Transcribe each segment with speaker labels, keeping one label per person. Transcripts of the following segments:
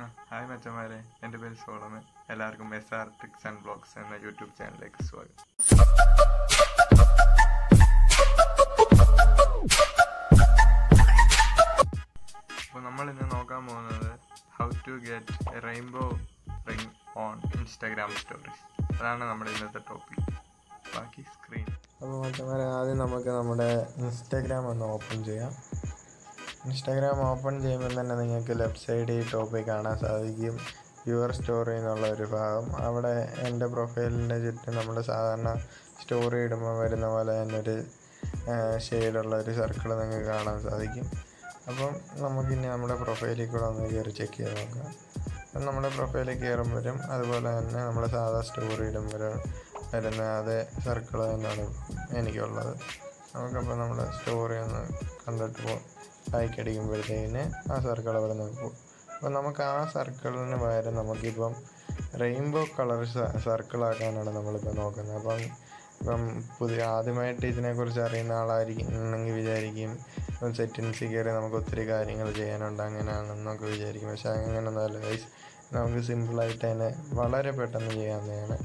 Speaker 1: Hi മച്ചന്മാരെ. എന്റെ പേര് സോളമൻ. എല്ലാവർക്കും S R tricks and blogs എന്ന യൂട്യൂബ് ചാനലിലേക്ക് സ്വാഗതം. അപ്പോൾ നമ്മൾ ഇന്ന് നോക്കാൻ പോകുന്നത് how to get rainbow ring on Instagram stories അതാണ് നമ്മുടെ ഇന്നത്തെ ടോപ്പിക് ബാക്കി സ്ക്രീൻ
Speaker 2: അപ്പോൾ മച്ചന്മാരെ ആദ്യം നമുക്ക് നമ്മുടെ ഇൻസ്റ്റാഗ്രാം ഒന്ന് ഓപ്പൺ ചെയ്യാം. ഇൻസ്റ്റാഗ്രാം ഓപ്പൺ ചെയ്യുമ്പോൾ തന്നെ നിങ്ങൾക്ക് ലെഫ്റ്റ് സൈഡ് ഈ ടോപ്പിൽ കാണാൻ സാധിക്കും. യുവർ സ്റ്റോറി എന്നുള്ള ഒരു ഭാഗം. അവിടെ എന്റെ പ്രൊഫൈലിന്റെ ചുറ്റും നമ്മൾ സാധാരണ സ്റ്റോറി ഇടുമ്പോൾ വരുന്ന പോലെ തന്നെ ഒരു ഷെയ്ഡുള്ള ഒരു സർക്കിൾ നിങ്ങൾക്ക് കാണാൻ സാധിക്കും. അപ്പം നമുക്കിനി നമ്മുടെ പ്രൊഫൈലിൽ കൂടെ ഒന്ന് കയറി ചെക്ക് ചെയ്ത് നോക്കാം. അപ്പം നമ്മുടെ പ്രൊഫൈലിൽ കയറുമ്പോഴും അതുപോലെ തന്നെ നമ്മൾ സാധാ സ്റ്റോറി ഇടുമ്പോഴും വരുന്ന അതേ സർക്കിൾ തന്നെയാണ് എനിക്കുള്ളത്. നമുക്കപ്പോൾ നമ്മുടെ സ്റ്റോറി ഒന്ന് കണ്ടിട്ട് പോ ലൈക്ക് അടിക്കുമ്പോഴത്തേന് ആ സർക്കിൾ അവിടെ നിന്ന് പോകും. അപ്പോൾ നമുക്ക് ആ സർക്കിളിന് പകരം നമുക്കിപ്പം റെയിൻബോ കളർ സർക്കിളാക്കാനാണ് നമ്മളിപ്പോൾ നോക്കുന്നത്. അപ്പം ഇപ്പം പുതിയ ആദ്യമായിട്ട് ഇതിനെക്കുറിച്ച് അറിയുന്ന ആളായിരിക്കുന്നെങ്കിൽ വിചാരിക്കും ഇപ്പം സെറ്റിൻസി കയറി നമുക്ക് ഒത്തിരി കാര്യങ്ങൾ ചെയ്യാനുണ്ട് അങ്ങനെയാണെന്നൊക്കെ വിചാരിക്കും. പക്ഷെ അങ്ങനെയൊന്നുമല്ല ഗൈസ് നമുക്ക് സിമ്പിളായിട്ട് തന്നെ വളരെ പെട്ടെന്ന് ചെയ്യാവുന്നതാണ്.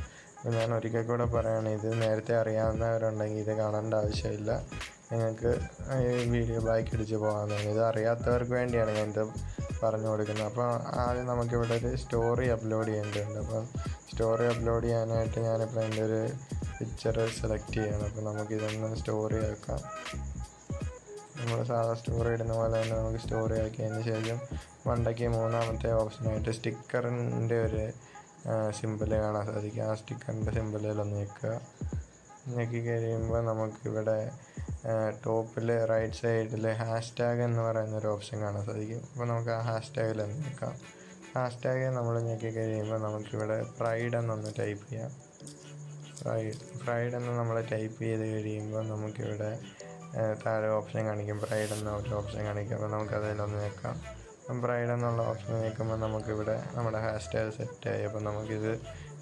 Speaker 2: ഞാൻ ഒരിക്കൽ കൂടെ പറയുകയാണ് ഇത് നേരത്തെ അറിയാവുന്നവരുണ്ടെങ്കിൽ ഇത് കാണേണ്ട ആവശ്യമില്ല. നിങ്ങൾക്ക് വീഡിയോ ബാക്ക് അടിച്ച് പോകാമെന്നാണ് ഇത് അറിയാത്തവർക്ക് വേണ്ടിയാണ് ഞാൻ ഇത് പറഞ്ഞു കൊടുക്കുന്നത്. അപ്പോൾ ആദ്യം നമുക്കിവിടെ ഒരു സ്റ്റോറി അപ്ലോഡ് ചെയ്യേണ്ടതുണ്ട്. അപ്പം സ്റ്റോറി അപ്ലോഡ് ചെയ്യാനായിട്ട് ഞാനിപ്പോൾ എന്റെ ഒരു പിക്ചർ സെലക്ട് ചെയ്യണം. അപ്പോൾ നമുക്കിതൊന്ന് സ്റ്റോറി ആക്കാം. നമ്മൾ സാധാ സ്റ്റോറി ഇടുന്ന പോലെ തന്നെ നമുക്ക് സ്റ്റോറി ആക്കിയതിന് ശേഷം മണ്ടയ്ക്ക് മൂന്നാമത്തെ ഓപ്ഷനായിട്ട് സ്റ്റിക്കറിന്റെ ഒരു സിമ്പിൾ കാണാൻ സാധിക്കും. ആ സ്റ്റിക്കറിന്റെ സിമ്പിളിലൊന്ന് ഞെക്കുക ഞെക്കി കഴിയുമ്പോൾ നമുക്കിവിടെ ടോപ്പിൽ റൈറ്റ് സൈഡിൽ ഹാഷ് ടാഗ് എന്ന് പറയുന്ന ഒരു ഓപ്ഷൻ കാണാൻ സാധിക്കും. അപ്പോൾ നമുക്ക് ആ ഹാഷ് ടാഗിൽ ഒന്ന് ഞെക്കാം ഹാഷ് ടാഗ് നമ്മൾ ഞെക്കി കഴിയുമ്പോൾ നമുക്കിവിടെ പ്രൈഡ് എന്നൊന്ന് ടൈപ്പ് ചെയ്യാം. പ്രൈഡ് പ്രൈഡ് എന്ന് നമ്മൾ ടൈപ്പ് ചെയ്ത് കഴിയുമ്പോൾ നമുക്കിവിടെ താഴെ ഓപ്ഷൻ കാണിക്കും. പ്രൈഡ് എന്ന ഒരു ഓപ്ഷൻ കാണിക്കും. അപ്പോൾ നമുക്കതിലൊന്ന് നീക്കാം. പ്രൈഡ് എന്നുള്ള ഓപ്ഷൻ നീക്കുമ്പോൾ നമുക്കിവിടെ നമ്മുടെ ഹെയർ സ്റ്റൈൽ സെറ്റായി അപ്പോൾ നമുക്കിത്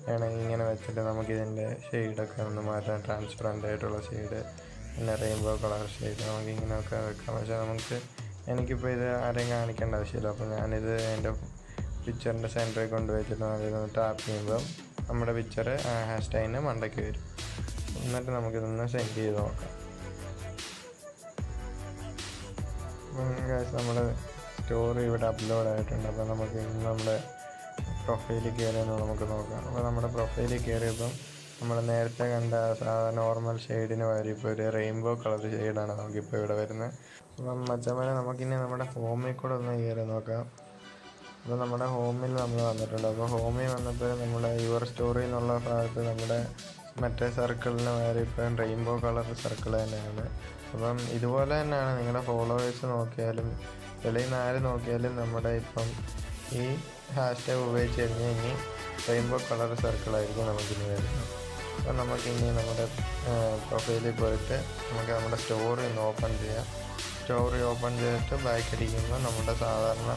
Speaker 2: വേണമെങ്കിൽ ഇങ്ങനെ വെച്ചിട്ട് നമുക്കിതിന്റെ ഷെയ്ഡൊക്കെ ഒന്ന് മാറ്റാം ട്രാൻസ്പെറന്റ് ആയിട്ടുള്ള ഷെയ്ഡ് പിന്നെ റെയിൻബോ കളർ ഷെയ്ഡ് നമുക്ക് ഇങ്ങനെയൊക്കെ വെക്കാം. പക്ഷേ നമുക്ക് എനിക്കിപ്പോൾ ഇത് ആരെയും കാണിക്കേണ്ട ആവശ്യമില്ല. അപ്പോൾ ഞാനിത് എന്റെ പിക്ചറിന്റെ സെന്ററിൽ കൊണ്ടുവച്ചിട്ട് നമുക്കിതൊന്ന് ടാപ്പ് ചെയ്യുമ്പോൾ നമ്മുടെ പിക്ചർ ഹെയർ ടാഗിന് മണ്ടയ്ക്ക് വരും. എന്നിട്ട് നമുക്കിതൊന്ന് സെൻഡ് ചെയ്ത് നോക്കാം. നമ്മൾ സ്റ്റോറി ഇവിടെ അപ്ലോഡ് ആയിട്ടുണ്ട്. അപ്പോൾ നമുക്ക് നമ്മുടെ പ്രൊഫൈലിൽ കയറിയെന്ന് നമുക്ക് നോക്കാം. അപ്പോൾ നമ്മുടെ പ്രൊഫൈലിൽ കയറിയപ്പം നമ്മൾ നേരത്തെ കണ്ട സാധാരണ നോർമൽ ഷെയ്ഡിന് പകരം ഇപ്പോൾ ഒരു റെയിൻബോ കളർ ഷെയ്ഡാണ് നമുക്കിപ്പോൾ ഇവിടെ വരുന്നത്. അപ്പം മച്ചമ്മനെ നമുക്കിനി നമ്മുടെ ഹോമിൽ കൂടെ ഒന്ന് കയറി നോക്കാം. അപ്പോൾ നമ്മുടെ ഹോമിൽ നമ്മൾ വന്നിട്ടുണ്ട്. അപ്പോൾ ഹോമിൽ വന്നപ്പോൾ നമ്മുടെ യുവർ സ്റ്റോറി എന്നുള്ള ഭാഗത്ത് നമ്മുടെ മറ്റേ സർക്കിളിന് പകരം ഇപ്പം റെയിൻബോ കളർ സർക്കിൾ തന്നെയാണ്. അപ്പം ഇതുപോലെ തന്നെയാണ് നിങ്ങളുടെ ഫോളോവേഴ്സ് നോക്കിയാലും വെളിയിൽ നാല് നോക്കിയാലും നമ്മുടെ ഇപ്പം ഈ ഹാഷ് ടാഗ് ഉപയോഗിച്ച് കഴിഞ്ഞാൽ ഇനി റെയിൻബോ കളർ സർക്കിളായിരിക്കും നമുക്കിനി വരുന്നത്. അപ്പം നമുക്കിനി നമ്മുടെ പ്രൊഫൈലിൽ പോയിട്ട് നമുക്ക് നമ്മുടെ സ്റ്റോറി ഒന്ന് ഓപ്പൺ ചെയ്യാം. സ്റ്റോറി ഓപ്പൺ ചെയ്തിട്ട് ബാക്ക് അടിക്കുമ്പോൾ നമ്മുടെ സാധാരണ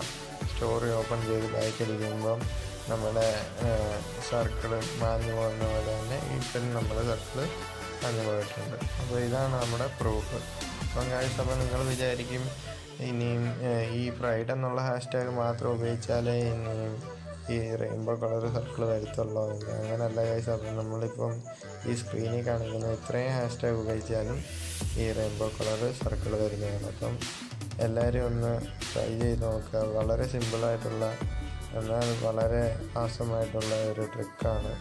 Speaker 2: സ്റ്റോറി ഓപ്പൺ ചെയ്ത് ബാക്ക് അടിക്കുമ്പം നമ്മുടെ സർക്കിൾ മാഞ്ഞു പോകുന്ന പോലെ തന്നെ ഇപ്പം നമ്മുടെ സർക്കിൾ മാഞ്ഞു പോയിട്ടുണ്ട്. അപ്പോൾ ഇതാണ് നമ്മുടെ പ്രൂഫ് അപ്പം കാഴ്ച അപ്പോൾ നിങ്ങൾ വിചാരിക്കും ഇനിയും ഈ ഫ്രൈഡ് എന്നുള്ള ഹാഷ് ടാഗ് മാത്രം ഉപയോഗിച്ചാലേ ഇനിയും ഈ റെയിൻബോ കളർ സർക്കിൾ വരുത്തുള്ളൂ. അങ്ങനെയല്ല കാഴ്ച അപ്പം നമ്മളിപ്പം ഈ സ്ക്രീനിൽ കാണിക്കുന്ന ഇത്രയും ഹാഷ് ടാഗ് ഉപയോഗിച്ചാലും ഈ റെയിൻബോ കളർ സർക്കിൾ വരുന്നതാണ് അപ്പം എല്ലാവരും ഒന്ന് ട്രൈ ചെയ്ത് നോക്കുക. വളരെ സിമ്പിളായിട്ടുള്ള എന്നാൽ വളരെ ആസമായിട്ടുള്ള ഒരു ട്രിക്കാണ്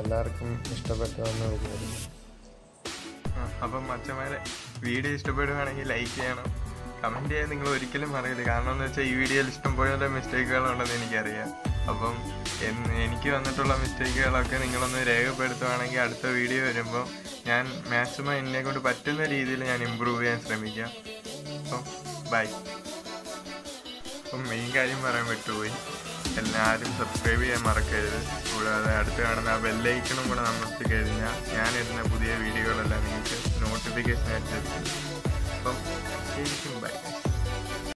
Speaker 2: എല്ലാവർക്കും ഇഷ്ടപ്പെട്ടതെന്ന് വിചാരിക്കുന്നു.
Speaker 1: അപ്പം മച്ചന്മാരെ വീഡിയോ ഇഷ്ടപ്പെടുകയാണെങ്കിൽ ലൈക്ക് ചെയ്യണം. കമന്റ് ചെയ്യാൻ നിങ്ങൾ ഒരിക്കലും അറിയില്ല കാരണം എന്ന് വെച്ചാൽ ഈ വീഡിയോയിൽ ഇഷ്ടം പോലെ മിസ്റ്റേക്കുകളുണ്ടെന്ന് എനിക്കറിയാം. അപ്പം എനിക്ക് വന്നിട്ടുള്ള മിസ്റ്റേക്കുകളൊക്കെ നിങ്ങളൊന്ന് രേഖപ്പെടുത്തുവാണെങ്കിൽ അടുത്ത വീഡിയോ വരുമ്പോൾ ഞാൻ മാക്സിമം എന്നെ കൊണ്ട് പറ്റുന്ന രീതിയിൽ ഞാൻ ഇമ്പ്രൂവ് ചെയ്യാൻ ശ്രമിക്കാം. അപ്പം ബൈ അപ്പം മെയിൻ കാര്യം പറയാൻ വിട്ടുപോയി. എല്ലാവരും സബ്സ്ക്രൈബ് ചെയ്യാൻ മറക്കരുത്. കൂടാതെ അടുത്ത് കാണുന്ന ആ ബെല്ലൈക്കണും കൂടെ അമർത്തി കഴിഞ്ഞാൽ ഞാനിടുന്ന പുതിയ വീഡിയോകളെല്ലാം നിങ്ങൾക്ക് നോട്ടിഫിക്കേഷൻ ആയിട്ട് അപ്പം ശരിക്കും ബൈ